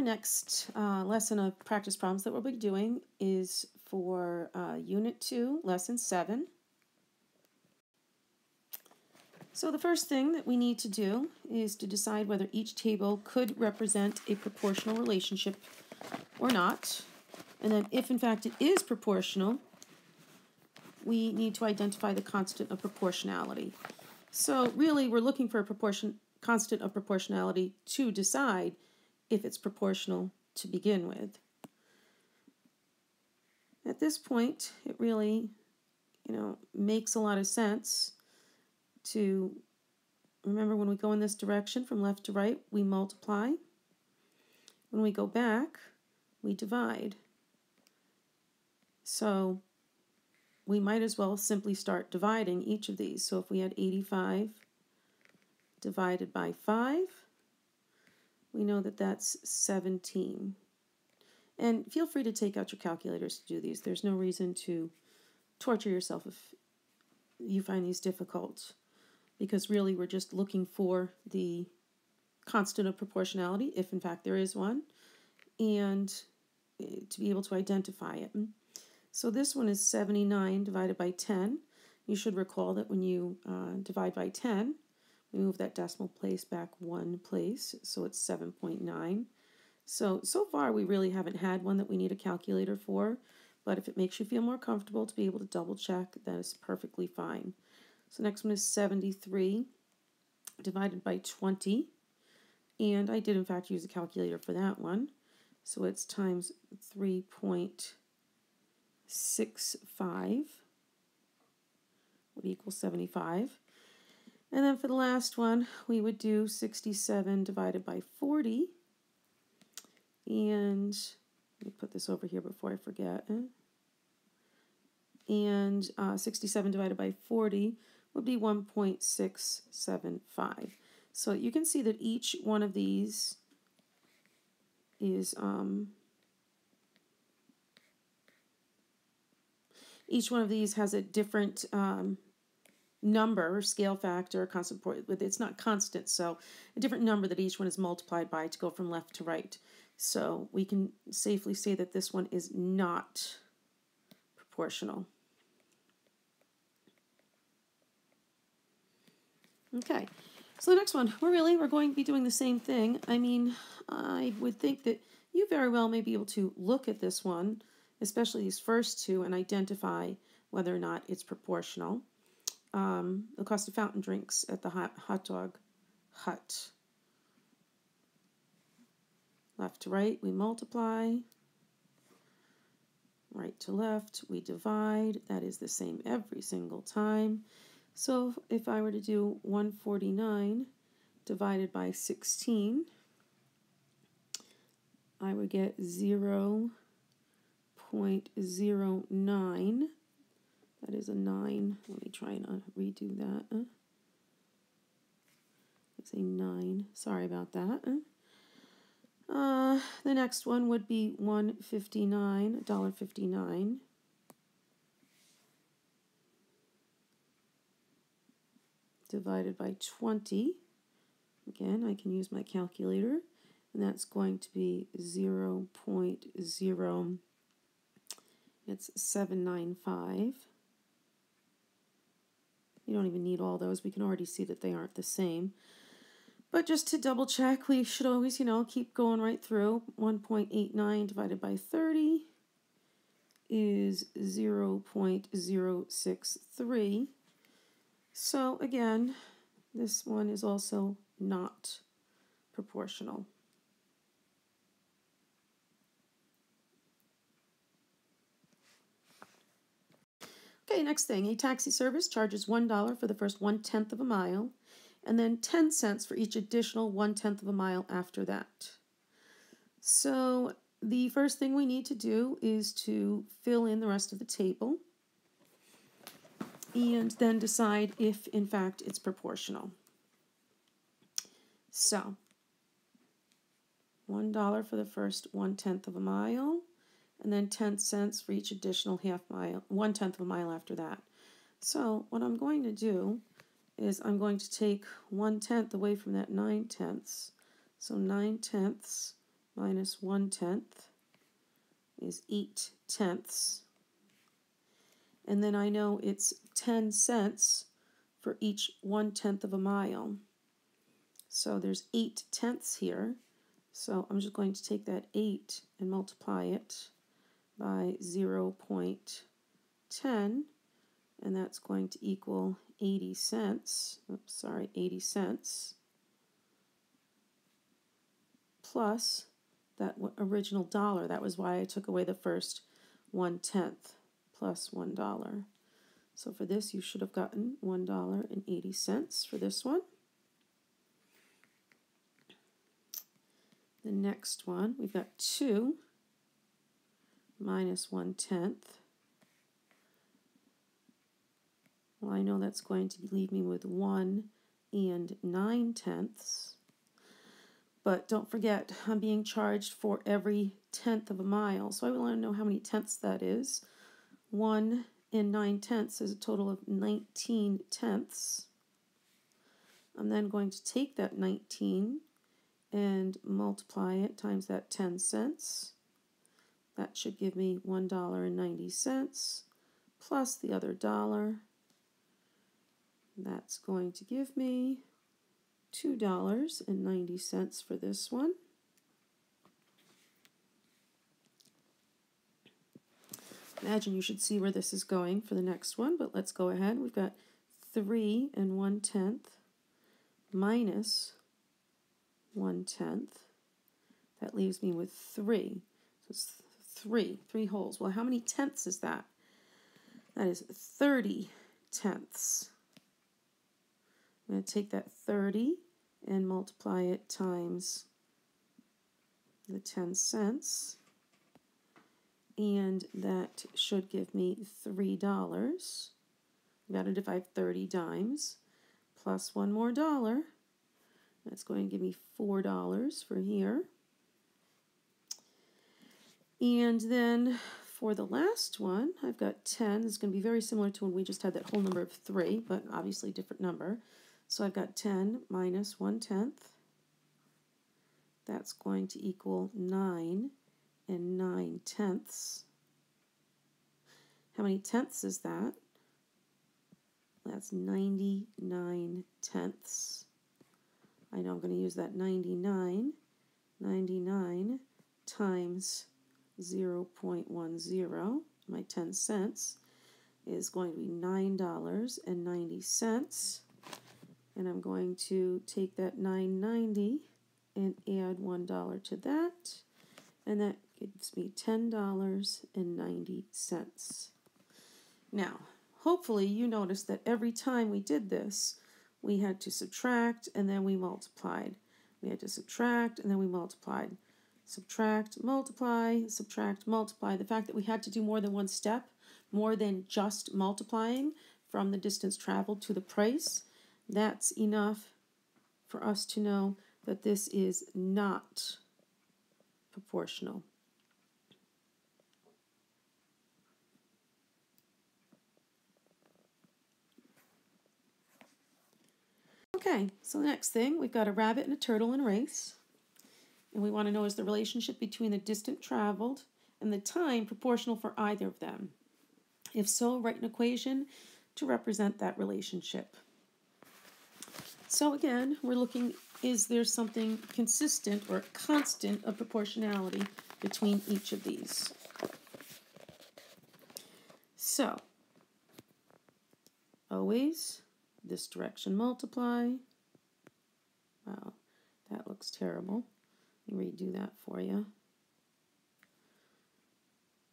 our next uh, lesson of practice problems that we'll be doing is for uh, Unit 2, Lesson 7. So the first thing that we need to do is to decide whether each table could represent a proportional relationship or not. And then if in fact it is proportional, we need to identify the constant of proportionality. So really we're looking for a proportion constant of proportionality to decide if it's proportional to begin with. At this point, it really, you know, makes a lot of sense to remember when we go in this direction from left to right, we multiply. When we go back, we divide. So we might as well simply start dividing each of these. So if we had 85 divided by 5, we know that that's 17. And feel free to take out your calculators to do these. There's no reason to torture yourself if you find these difficult because really we're just looking for the constant of proportionality, if in fact there is one, and eh, to be able to identify it. So this one is 79 divided by 10. You should recall that when you uh, divide by 10, we move that decimal place back one place, so it's 7.9. So, so far we really haven't had one that we need a calculator for, but if it makes you feel more comfortable to be able to double check, that is perfectly fine. So next one is 73 divided by 20, and I did in fact use a calculator for that one. So it's times 3.65 would equal 75. And then for the last one, we would do 67 divided by 40. And let me put this over here before I forget. And uh, 67 divided by 40 would be 1.675. So you can see that each one of these is um, each one of these has a different um, number, scale factor, constant, but it's not constant, so a different number that each one is multiplied by to go from left to right. So we can safely say that this one is not proportional. Okay, so the next one, we're really, we're going to be doing the same thing. I mean, I would think that you very well may be able to look at this one, especially these first two, and identify whether or not it's proportional um, the cost of fountain drinks at the hot, hot dog hut. Left to right, we multiply. Right to left, we divide. That is the same every single time. So if I were to do 149 divided by 16, I would get 0 0.09 that is a 9. Let me try and uh, redo that. It's a 9. Sorry about that. Uh, the next one would be 159, $1.59. Divided by 20. Again, I can use my calculator. And that's going to be 0 0.0. It's 795. You don't even need all those. We can already see that they aren't the same. But just to double check, we should always, you know, keep going right through. 1.89 divided by 30 is 0 0.063. So again, this one is also not proportional. Okay, next thing. A taxi service charges $1 for the first one tenth of a mile, and then 10 cents for each additional one tenth of a mile after that. So the first thing we need to do is to fill in the rest of the table and then decide if, in fact, it's proportional. So, $1 for the first one tenth of a mile and then 10 cents for each additional half mile, one tenth of a mile after that. So what I'm going to do is I'm going to take one tenth away from that nine tenths. So nine tenths minus 1 tenth is 8 tenths. And then I know it's 10 cents for each 1 tenth of a mile. So there's 8 tenths here. So I'm just going to take that 8 and multiply it by 0 0.10 and that's going to equal 80 cents. Oops, sorry, 80 cents plus that original dollar. That was why I took away the first one tenth plus one dollar. So for this, you should have gotten one dollar and eighty cents for this one. The next one, we've got two minus one tenth. Well, I know that's going to leave me with one and nine tenths. But don't forget, I'm being charged for every tenth of a mile. So I want to know how many tenths that is. 1 and 9 tenths is a total of 19 tenths. I'm then going to take that 19 and multiply it times that 10 cents. That should give me $1.90 plus the other dollar. That's going to give me $2.90 for this one. Imagine you should see where this is going for the next one, but let's go ahead. We've got 3 and 1 tenth minus 1 tenth. That leaves me with 3. So it's 3, 3 holes. Well, how many tenths is that? That is 30 tenths. I'm going to take that 30 and multiply it times the 10 cents. And that should give me $3. I've got to divide 30 dimes plus one more dollar. That's going to give me $4 for here. And then for the last one, I've got 10. It's going to be very similar to when we just had that whole number of 3, but obviously different number. So I've got 10 minus 1 tenth. That's going to equal 9 and 9 tenths. How many tenths is that? That's 99 tenths. I know I'm going to use that 99. 99 times 0 0.10, my 10 cents, is going to be $9.90 and I'm going to take that 990 and add $1 to that and that gives me $10.90. Now, hopefully you noticed that every time we did this, we had to subtract and then we multiplied. We had to subtract and then we multiplied. Subtract, multiply, subtract, multiply. The fact that we had to do more than one step, more than just multiplying from the distance traveled to the price, that's enough for us to know that this is not proportional. Okay, so the next thing, we've got a rabbit and a turtle in a race. And we want to know is the relationship between the distance traveled and the time proportional for either of them? If so, write an equation to represent that relationship. So again, we're looking, is there something consistent or constant of proportionality between each of these? So, always this direction multiply. Wow, that looks terrible. Redo that for you.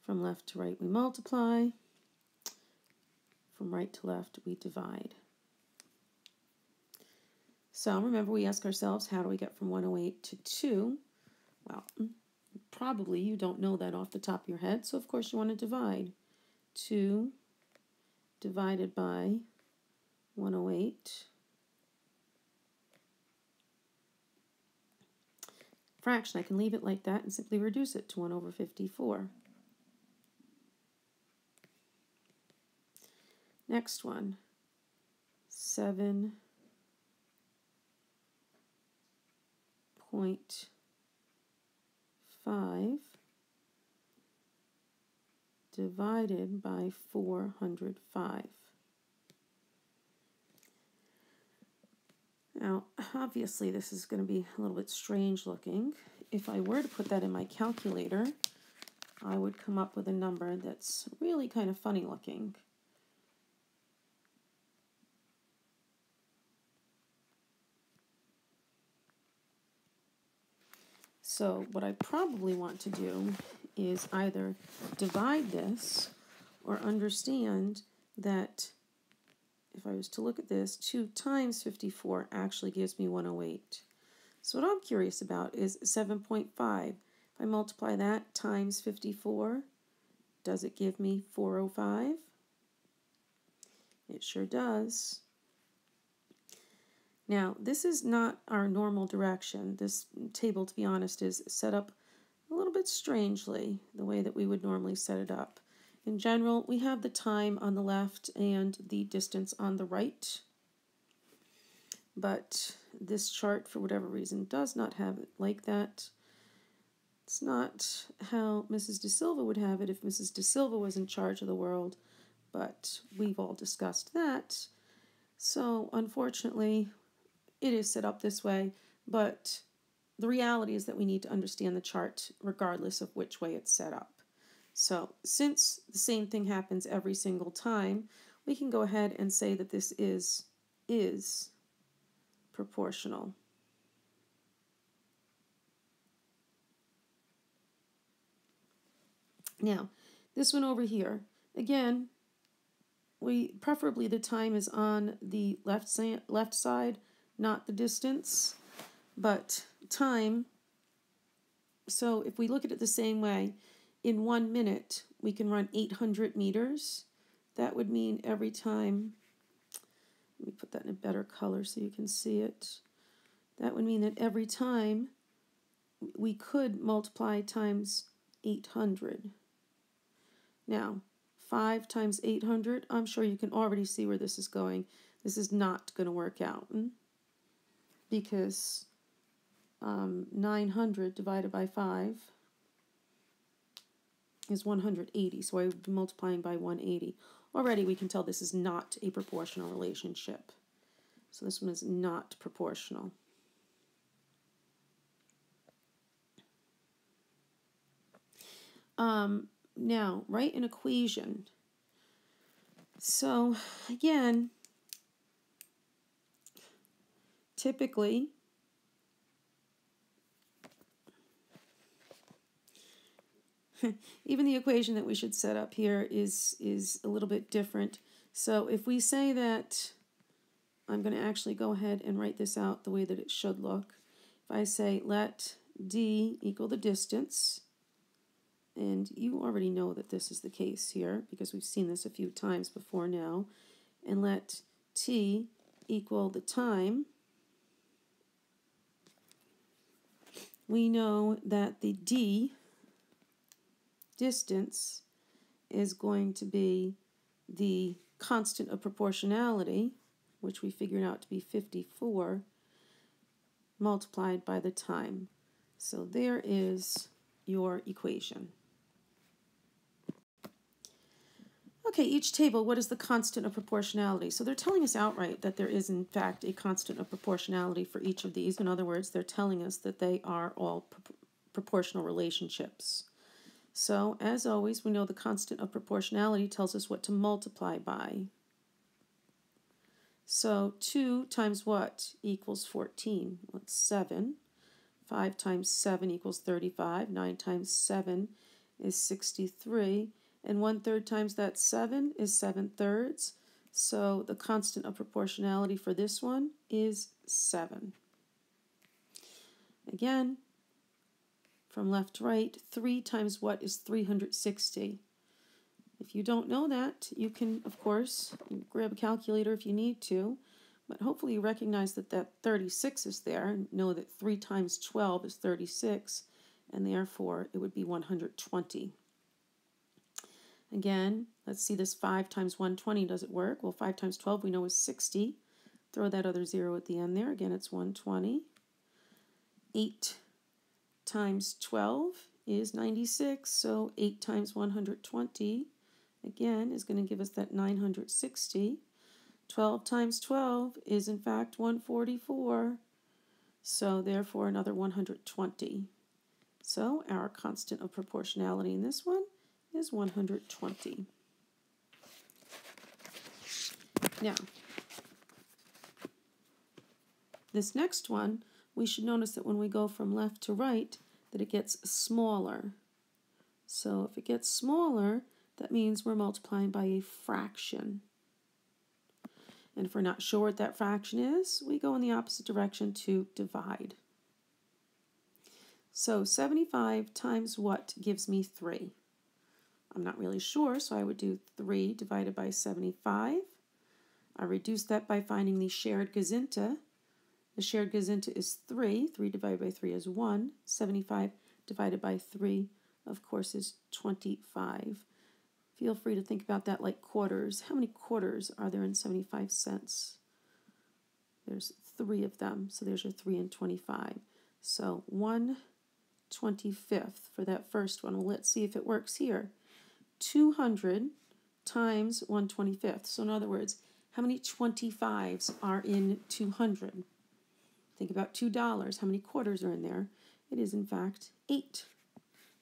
From left to right we multiply. From right to left we divide. So remember, we ask ourselves, how do we get from 108 to 2? Well, probably you don't know that off the top of your head, so of course you want to divide. 2 divided by 108. Fraction, I can leave it like that and simply reduce it to 1 over 54. Next one, 7 point 5 divided by 405. Now, obviously, this is going to be a little bit strange looking. If I were to put that in my calculator, I would come up with a number that's really kind of funny looking. So what I probably want to do is either divide this or understand that if I was to look at this, 2 times 54 actually gives me 108. So what I'm curious about is 7.5. If I multiply that times 54, does it give me 405? It sure does. Now, this is not our normal direction. This table, to be honest, is set up a little bit strangely, the way that we would normally set it up. In general, we have the time on the left and the distance on the right. But this chart, for whatever reason, does not have it like that. It's not how Mrs. DaSilva would have it if Mrs. DaSilva was in charge of the world, but we've all discussed that. So, unfortunately, it is set up this way, but the reality is that we need to understand the chart regardless of which way it's set up. So since the same thing happens every single time, we can go ahead and say that this is is proportional. Now, this one over here, again, we preferably the time is on the left, left side not the distance, but time. So if we look at it the same way, in one minute we can run 800 meters. That would mean every time, let me put that in a better color so you can see it. That would mean that every time we could multiply times 800. Now, 5 times 800, I'm sure you can already see where this is going. This is not going to work out. Hmm? because um, 900 divided by 5 is 180, so I would be multiplying by 180. Already we can tell this is not a proportional relationship. So this one is not proportional. Um, now, write an equation. So again, typically even the equation that we should set up here is is a little bit different. So if we say that, I'm going to actually go ahead and write this out the way that it should look. If I say let d equal the distance, and you already know that this is the case here because we've seen this a few times before now, and let t equal the time, we know that the d distance is going to be the constant of proportionality, which we figured out to be 54, multiplied by the time. So there is your equation. Okay, each table, what is the constant of proportionality? So they're telling us outright that there is, in fact, a constant of proportionality for each of these. In other words, they're telling us that they are all pro proportional relationships. So, as always, we know the constant of proportionality tells us what to multiply by. So 2 times what equals 14? Well, 7. 5 times 7 equals 35. 9 times 7 is 63 and one third times that 7 is 7 thirds. So the constant of proportionality for this one is 7. Again, from left to right, 3 times what is 360? If you don't know that, you can, of course, grab a calculator if you need to, but hopefully you recognize that that 36 is there and know that 3 times 12 is 36, and therefore it would be 120. Again, let's see this 5 times 120. Does it work? Well, 5 times 12 we know is 60. Throw that other 0 at the end there. Again, it's 120. 8 times 12 is 96, so 8 times 120, again, is going to give us that 960. 12 times 12 is in fact 144, so therefore another 120. So our constant of proportionality in this one is 120. Now, this next one, we should notice that when we go from left to right, that it gets smaller. So if it gets smaller, that means we're multiplying by a fraction. And if we're not sure what that fraction is, we go in the opposite direction to divide. So 75 times what gives me 3? I'm not really sure, so I would do 3 divided by 75. I reduce that by finding the shared gazenta. The shared gazenta is 3. 3 divided by 3 is 1. 75 divided by 3, of course, is 25. Feel free to think about that like quarters. How many quarters are there in 75 cents? There's three of them, so there's your 3 and 25. So 1 25th for that first one. Well, let's see if it works here. 200 times 1 25th. So in other words, how many 25s are in 200? Think about $2. How many quarters are in there? It is, in fact, 8.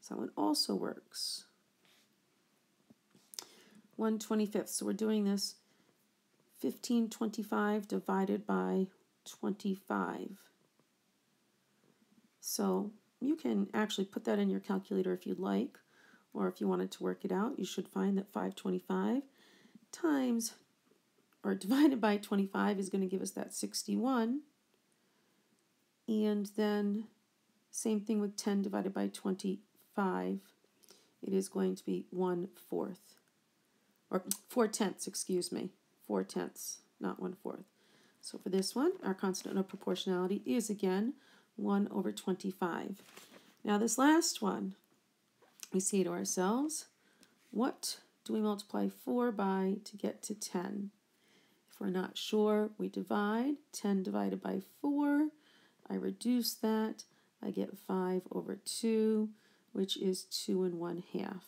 So that one also works. 1 25th. So we're doing this 1525 divided by 25. So you can actually put that in your calculator if you'd like, or if you wanted to work it out, you should find that 525 times or divided by 25 is going to give us that 61. And then same thing with 10 divided by 25. It is going to be 1 fourth. Or 4 tenths, excuse me. 4 tenths, not 1 fourth. So for this one, our constant of proportionality is again 1 over 25. Now this last one, we say to ourselves, what do we multiply 4 by to get to 10? If we're not sure, we divide. 10 divided by 4, I reduce that. I get 5 over 2, which is 2 and 1 half.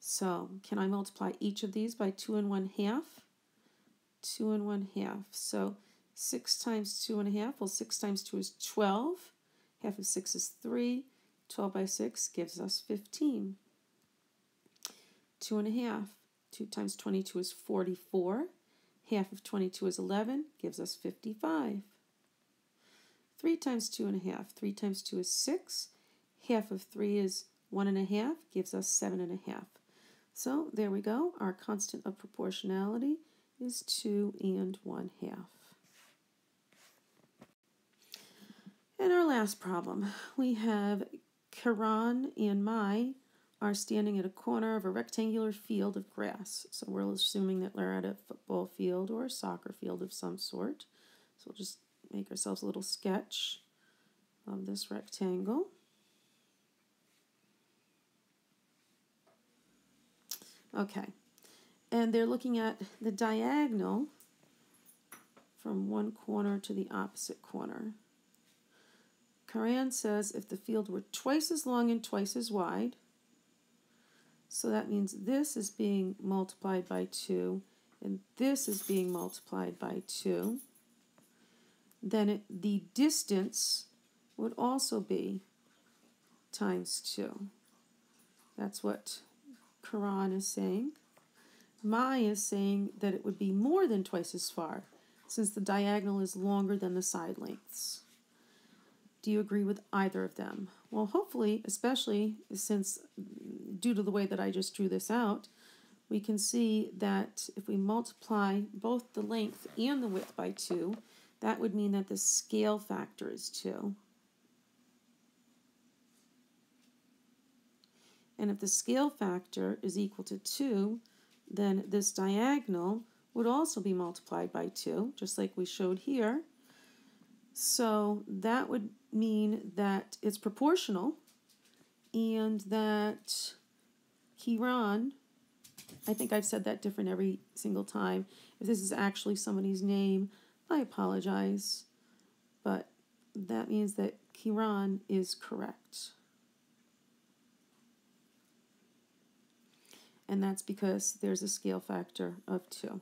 So can I multiply each of these by 2 and 1 half? 2 and 1 half. So 6 times 2 and a half, well 6 times 2 is 12. Half of 6 is 3. 12 by 6 gives us 15. 2 and a half. 2 times 22 is 44. Half of 22 is 11, gives us 55. 3 times 2 and a half. 3 times 2 is 6. Half of 3 is 1 and a half, gives us 7 and a half. So there we go. Our constant of proportionality is 2 and 1 half. And our last problem, we have Karan and Mai are standing at a corner of a rectangular field of grass. So we're assuming that they're at a football field or a soccer field of some sort. So we'll just make ourselves a little sketch of this rectangle. Okay, and they're looking at the diagonal from one corner to the opposite corner. Karan says if the field were twice as long and twice as wide, so that means this is being multiplied by 2, and this is being multiplied by 2. Then it, the distance would also be times 2. That's what Quran is saying. Mai is saying that it would be more than twice as far, since the diagonal is longer than the side lengths. Do you agree with either of them? Well, hopefully, especially since due to the way that I just drew this out, we can see that if we multiply both the length and the width by 2, that would mean that the scale factor is 2. And if the scale factor is equal to 2, then this diagonal would also be multiplied by 2, just like we showed here. So that would mean that it's proportional and that Kiran, I think I've said that different every single time. If this is actually somebody's name, I apologize, but that means that Kiran is correct. And that's because there's a scale factor of 2.